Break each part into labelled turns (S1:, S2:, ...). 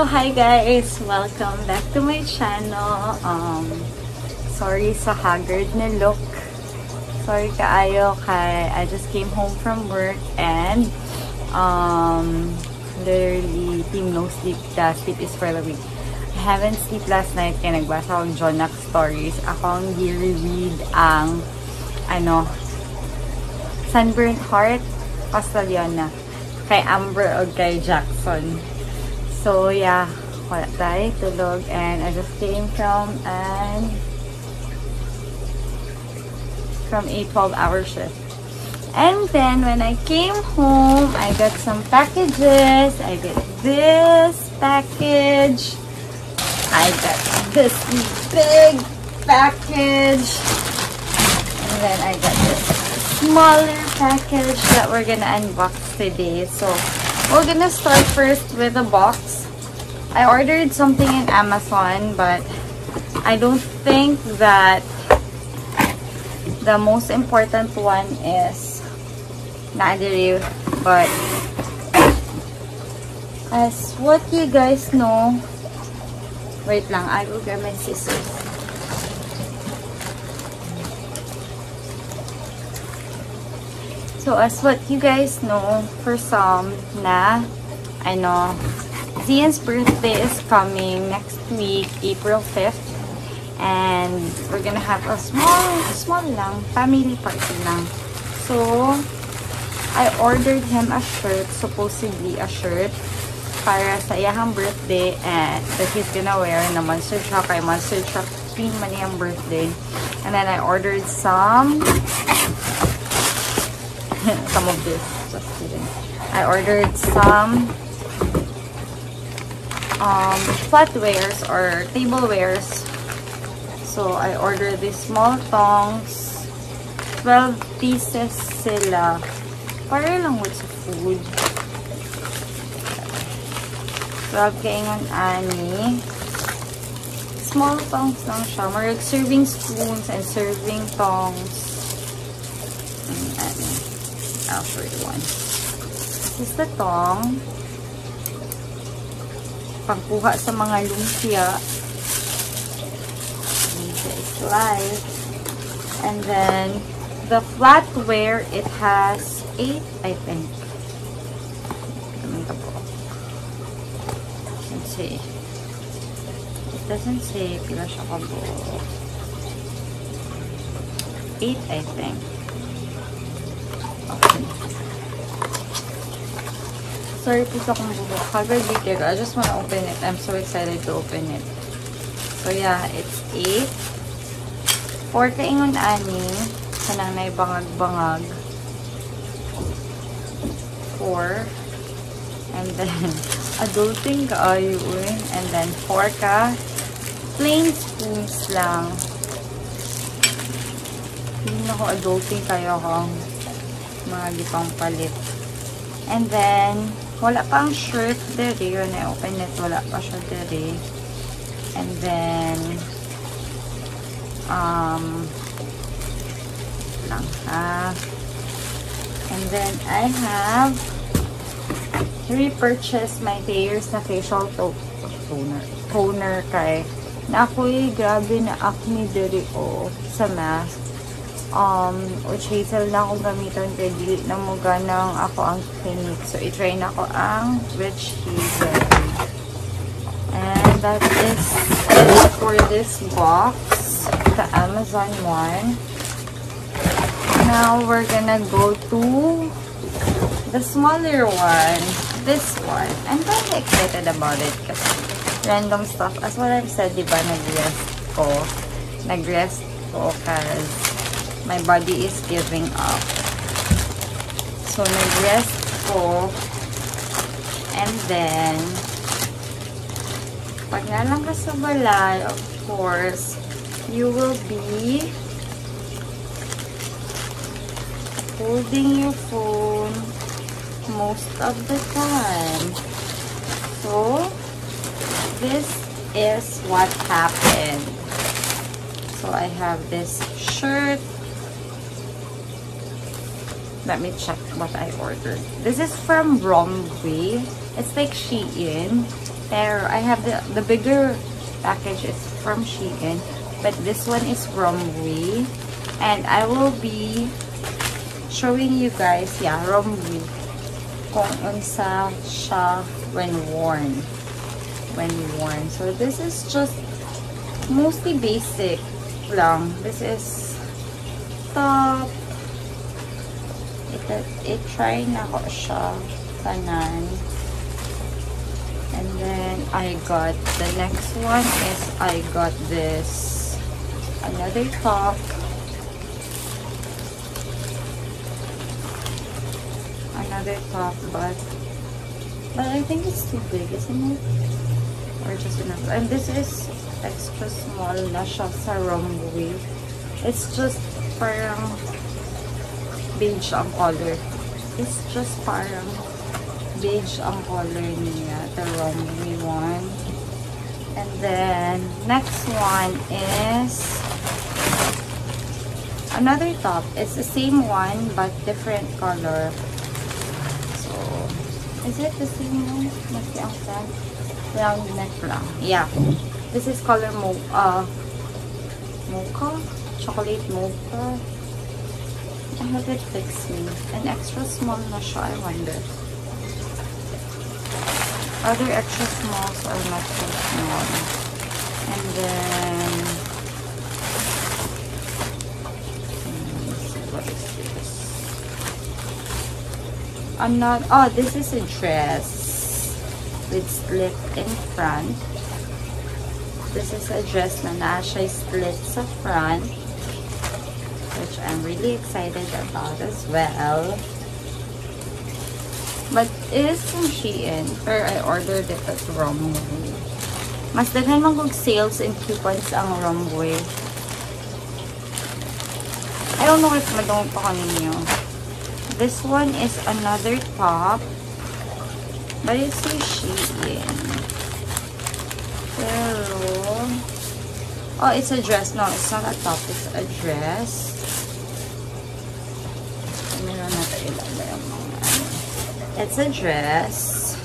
S1: So, hi guys! Welcome back to my channel. Um, sorry sa haggard na look. Sorry kaayo kay I just came home from work and um, literally team no sleep. The sleep is for the week. I haven't sleep last night kaya nagbasa akong Knox stories. Ako ang read ang ano, Sunburnt Heart, Castellana. Kay Amber o kay Jackson. So, yeah. Wala tayo, tulog. And I just came from an from a 12-hour shift. And then, when I came home, I got some packages. I got this package. I got this big package. And then I got this smaller package that we're gonna unbox today. So, we're gonna start first with a box. I ordered something in Amazon, but I don't think that the most important one is Nadiri, but as what you guys know, wait lang, I will get my scissors. So, as what you guys know, for some na, know, Zian's birthday is coming next week, April 5th. And we're gonna have a small, small lang, family party lang. So, I ordered him a shirt, supposedly a shirt, para sa iyahang birthday and that he's gonna wear na Monster Truck ay Monster Truck theme man birthday. And then I ordered some some of this. Just kidding. I ordered some um, flatwares or tablewares. So, I ordered these small tongs. 12 pieces sila. Para lang with sa food. 12 kaingon ani. Small tongs lang siya. Marag serving spoons and serving tongs. And, ano. I'll one. This is the tong. Pangkuha sa mga lumpia. Lumpia. And then, the flatware, it has 8, I think. Let's see. It doesn't say pila siya kabuo. 8, I think. Sorry po sa kung bubuk. Cover detail. I just want to open it. I'm so excited to open it. So yeah, it's 8. 4 kaingon ani. Kanang na bangag-bangag. 4. And then, adulting ka ayun. And then, 4 ka. Plain spoons lang. Hindi na ko adulting kayo kung mga gipang palit. And then, wala pang shirt dere. Yun, I-open it. Wala pa siya dere. And then, um, lang ha. And then, I have repurchased my Thayer's na facial to toner. Toner kay na ako'y grabe na acne dere o sa mask um, which hazel na akong gamitan kay dili na mo ganang ako ang clinic. So, i-try na ko ang Rich Hazel. And that is for this box. The Amazon one. Now, we're gonna go to the smaller one. This one. I'm kind of excited about it kasi random stuff. As what I've said, di ba, nag-rest ko. Nag-rest ko because my body is giving up. So, nag-rest ko. And then, pag nga lang ka sa balay, of course, you will be holding your phone most of the time. So, this is what happened. So, I have this shirt. Let me check what I ordered. This is from Romwe. It's like Shein. There, I have the, the bigger package is from Shein. But this one is Romwe. And I will be showing you guys, yeah, Romwe. Kung unsa siya when worn. When worn. So this is just mostly basic lang. This is top. Ito, i-try na ko siya tanan. And then I got the next one is I got this another top. Another top, but but I think it's too big, isn't it? Or just enough. And this is extra small na siya sa Romwe. It's just parang beige ang color. It's just parang beige ang color niya, the Romwe one. And then, next one is another top. It's the same one, but different color. So, is it the same one? Be outside. Round neck lang. Yeah. This is color mo uh, mocha? Chocolate mocha. Have it fix me. An extra small na siya, I wonder. Other extra smalls are not so small. And then... Hmm, what is this? not. oh, this is a dress with slit in front. This is a dress na na siya split sa front I'm really excited about as well. But it is from Shein. Pero I ordered it at Romwe. Mas daghan kong sales and coupons ang Romwe. I don't know if madong pa. This one is another top. But it's from Shein. Pero... Oh, it's a dress. No, it's not a top. It's a dress. Meron na tayo ilagay ang mga ano. It's a dress.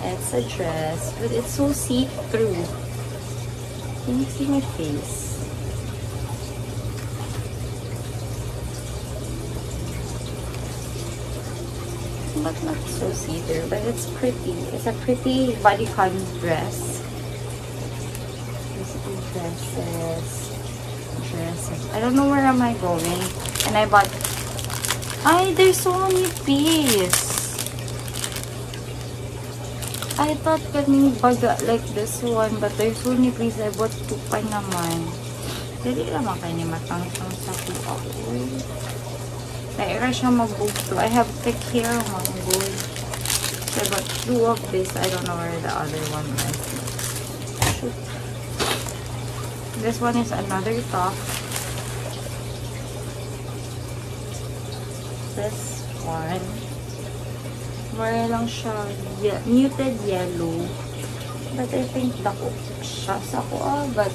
S1: It's a dress. But it's so see-through. Can you see my face? But not so see-through. But it's pretty. It's a pretty bodycon dress. Dresses. Dresses. I don't know where am I going. And I bought Ay, there's so many piece. I thought kaning baga like this one, but there's so many piece. I bought two pa naman. Dili naman kayo ni matang-tang sa kuha. Naira siya mag-book I have thick hair, mga good. So I bought two of this. I don't know where the other one is. This one is another top. this one. Mara lang siya ye muted yellow. But I think dako siya sa ko. Ah, but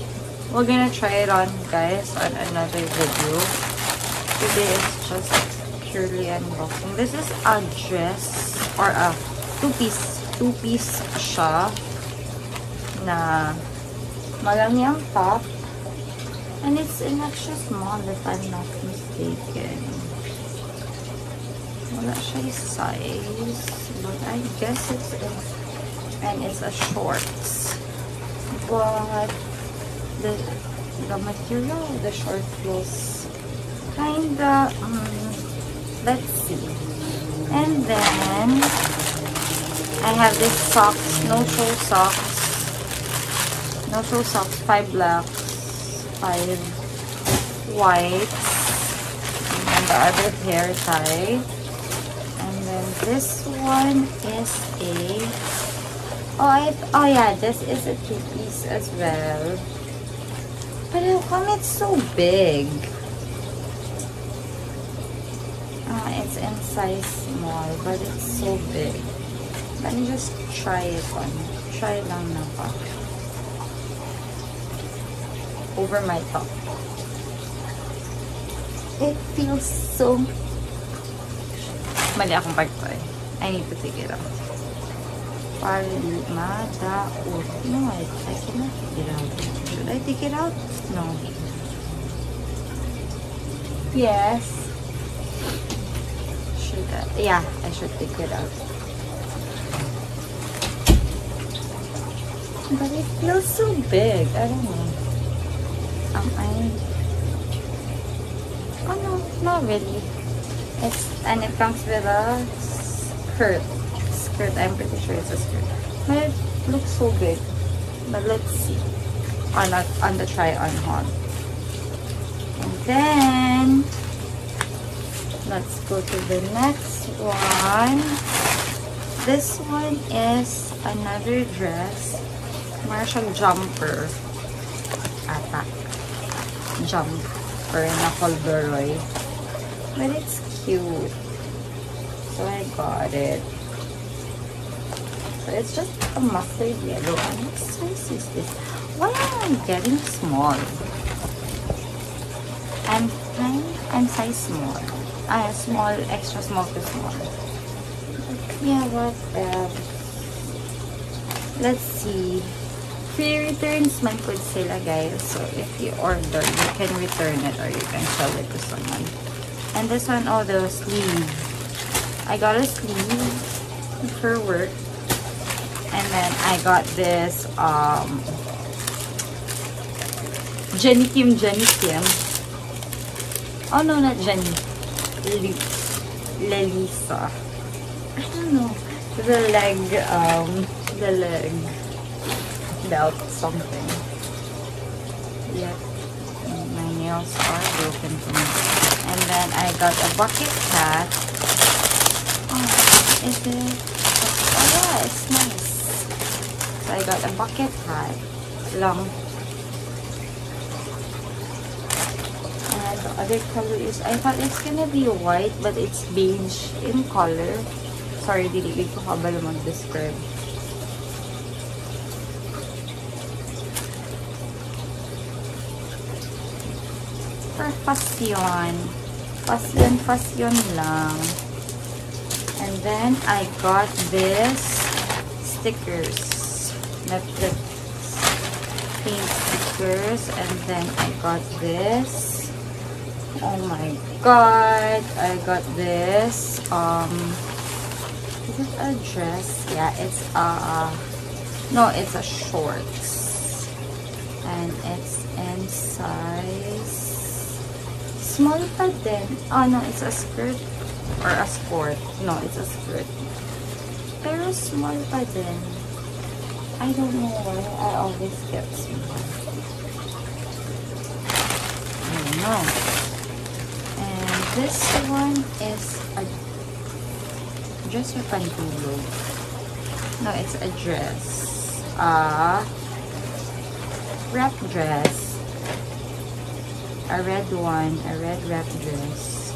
S1: we're gonna try it on guys on another video. Today is just purely unboxing. This is a dress or a two-piece two-piece siya na malaki ang top. And it's an extra small if I'm not mistaken. Wala siya size. But I guess it's a, and it's a shorts. But the the material the short was kinda um, let's see. And then I have this socks, no show socks. No show socks, five blacks, five whites, and the other hair tie. This one is a oh I, oh yeah this is a two-piece as well. But how come it's so big. Uh, it's in size small but it's so big. Let me just try it on try lang na pa over my top. It feels so Mali akong ko eh. I need to take it out. para di madaot. No, I, I cannot take it out. Should I take it out? No. Yes. Should I? Yeah, I should take it out. But it feels so big. I don't know. Am I? Oh no, not really. It's and it comes with a skirt. Skirt. I'm pretty sure it's a skirt. But it looks so good. But let's see on a, on the try on haul. And then let's go to the next one. This one is another dress. Marshall jumper. Ata. Jumper na corduroy. But it's cute. So I got it. So it's just a mustard yellow. And what size is this? Why am I getting small? I'm fine. I'm size small. Ah, small, extra small to small. Yeah, what else? Let's see. Free returns man good sila guys. So if you order, you can return it or you can sell it to someone. And this one, oh, the sleeve. I got a sleeve for work. And then I got this, um, Jennie Kim, Jennie Kim. Oh, no, not Jennie. Lalisa. I don't know. The leg, um, the leg belt something. Yep. My nails are broken me. And then I got a bucket hat. Oh, is it? Oh yeah, it's nice. So I got a bucket hat. Long. And the other color is, I thought it's gonna be white, but it's beige in color. Sorry, dili ko kabalo mag-describe. for ah, Fashion, fashion lang. And then, I got this stickers. Netflix pink stickers. And then, I got this. Oh my god. I got this. Um, is it a dress? Yeah, it's a, no, it's a shorts. And it's in size small pa. Oh, no, it's a skirt or a skirt. No, it's a skirt. Pero small pa. I don't know why I always get small. I don't know. And this one is a dress or pantulog. No, it's a dress. Uh, wrap dress a red one, a red wrap dress.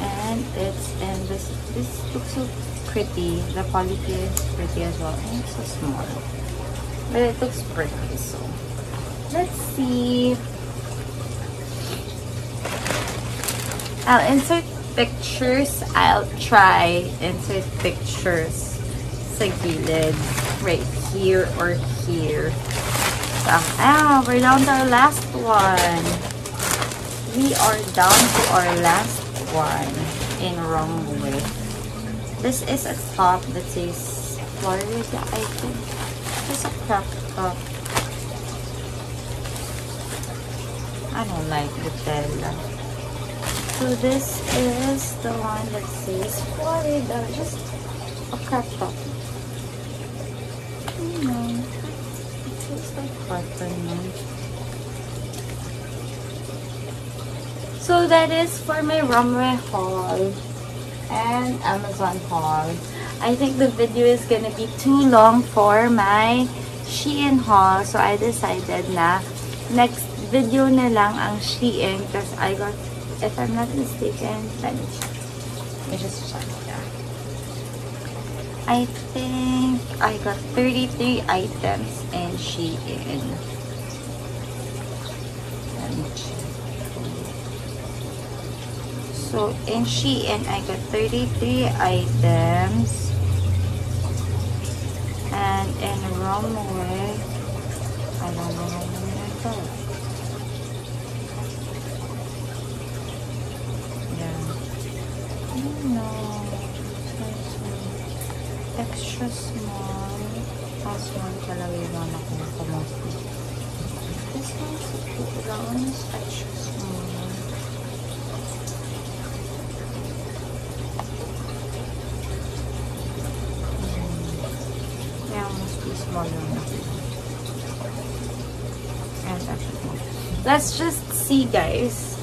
S1: And it's and this this looks so pretty. The quality is pretty as well. And it's so small. But it looks pretty, so let's see. I'll insert pictures. I'll try insert pictures sa right here or here. So, ah, we're down to our last one we are down to our last one in Romwe. This is a top that says Florida, I think. It's a crop top. I don't like the tela. So this is the one that says Florida. Just a crop top. You know, it feels like cotton. So that is for my Romwe haul and Amazon haul. I think the video is gonna be too long for my Shein haul. So I decided na next video na lang ang Shein because I got, if I'm not mistaken, let me check. Let me just check that. I think I got 33 items in Shein. Let me check. So, in and I got 33 items. And in Romwe, I don't know how many I got. Yeah. Mm, no. Extra small. How small talaga yung mga. This. One is extra small. Yeah, must be smaller. It's actually. Let's just see, guys,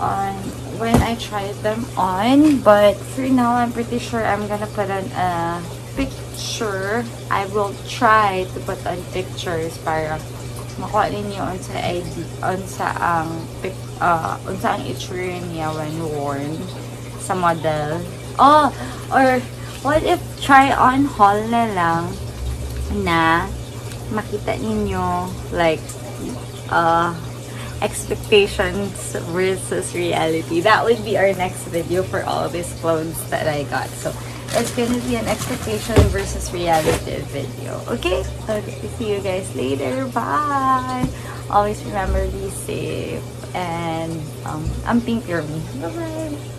S1: on when I try them on. But for now, I'm pretty sure I'm gonna put on a picture. I will try to put on pictures para makuha ninyo on sa ID, on sa ang pic, uh, on sa ang itsura niya when worn sa model. Oh, or what if try on haul na lang na makita ninyo like uh expectations versus reality. That would be our next video for all these clothes that I got. So it's gonna be an expectation versus reality video. Okay? So see you guys later. Bye! Always remember be safe and um I'm pink me. Bye bye.